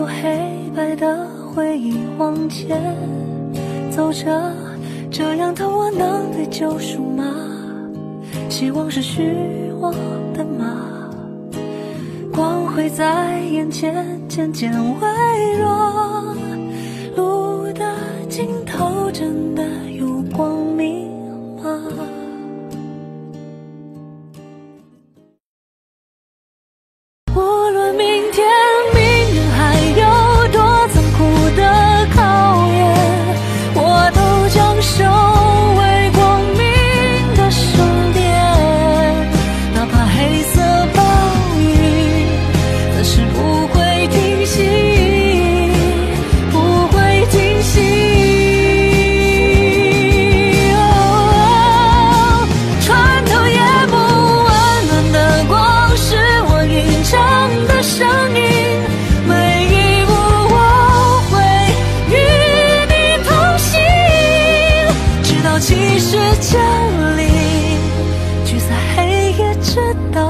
幅黑白的回忆往前走着，这样的我能被救赎吗？希望是虚妄的吗？光辉在眼前渐渐微弱，路的尽头真的有光明即使降临，驱散黑夜，直到。